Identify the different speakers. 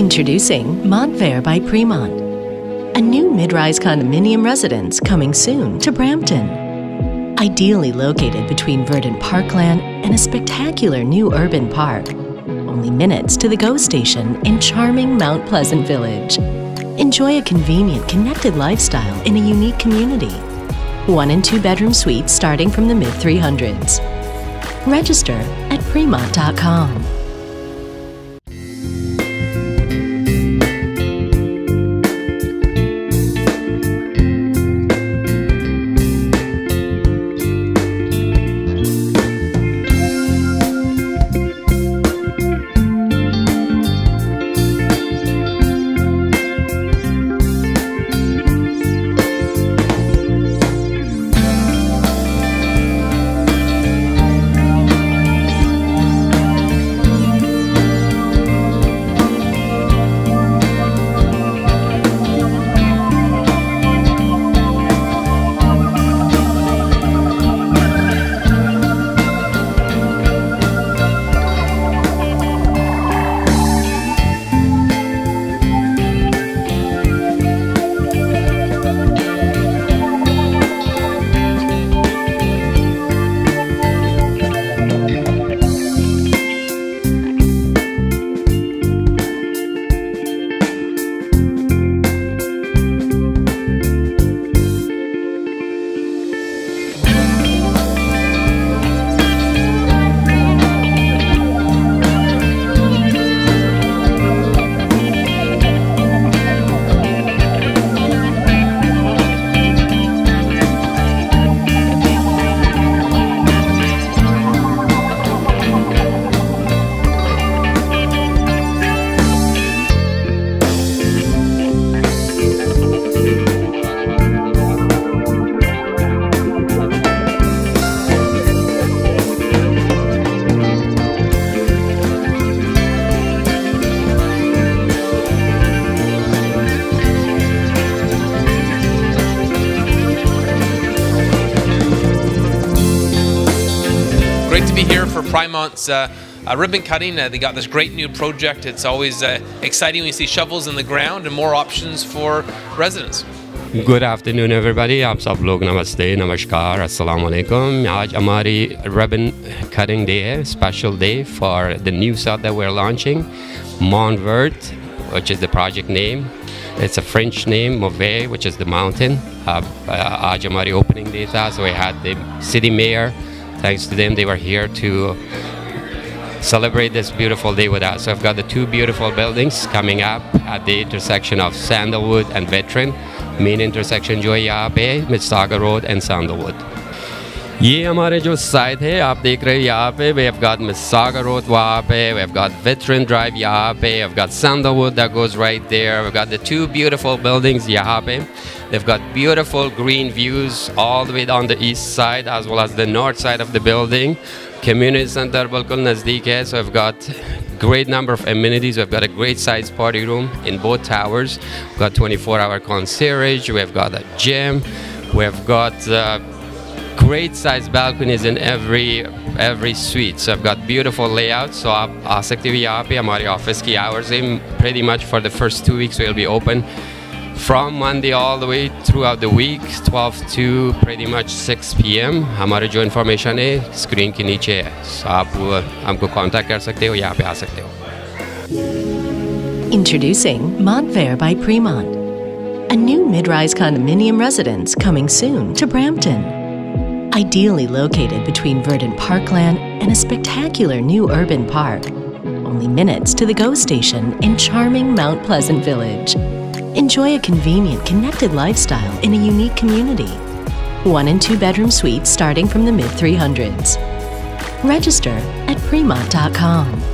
Speaker 1: Introducing MonVert by Primont, a new mid-rise condominium residence coming soon to Brampton. Ideally located between verdant parkland and a spectacular new urban park, only minutes to the GO station in charming Mount Pleasant Village. Enjoy a convenient, connected lifestyle in a unique community. One and two bedroom suites starting from the mid 300s. Register at Primont.com.
Speaker 2: great to be here for Primont's uh, uh, ribbon cutting. Uh, they got this great new project. It's always uh, exciting when you see shovels in the ground and more options for residents.
Speaker 3: Good afternoon, everybody. आप सब लोग नमस्ते नमस्कार अस्सलाम वालेकुम आज हमारी ribbon cutting day है special day for the new south that we are MonVert which is the project name. It's a French name, Mauvais, which is the mountain. Uh, uh, आज opening day so we had the city mayor Thanks to them, they were here to celebrate this beautiful day with us. So I've got the two beautiful buildings coming up at the intersection of Sandalwood and Veteran, main intersection Joya Bay, Mississauga Road, and Sandalwood. ये हमारे जो side है आप देख रहे हैं यहाँ पे we have got Mississauga Road वहाँ पे we have got Veteran Drive यहाँ पे we've got Sandalwood that goes right there we've got the two beautiful buildings यहाँ पे they've got beautiful green views all the way down the east side as well as the north side of the building community center बिल्कुल नज़दीक है so we've got great number of amenities we've got a great size party room in both towers we've got 24 hour concierge we've got a gym we've got uh, great size balconies in every every suite. So I've got beautiful layouts. So आप आ सकते हो यहाँ hours Pretty much for the first two weeks we'll be open from Monday all the way throughout the week, 12 to pretty much 6 p.m. हमारे Jo Information, screen screen के नीचे So So आप हमको contact कर सकते हो यहाँ पे आ sakte ho.
Speaker 1: Introducing MonVert by Primont, a new mid-rise condominium residence coming soon to Brampton. Ideally located between verdant parkland and a spectacular new urban park, only minutes to the GO station in charming Mount Pleasant Village. Enjoy a convenient, connected lifestyle in a unique community. One and two bedroom suites starting from the mid 300s. Register at Primont.com.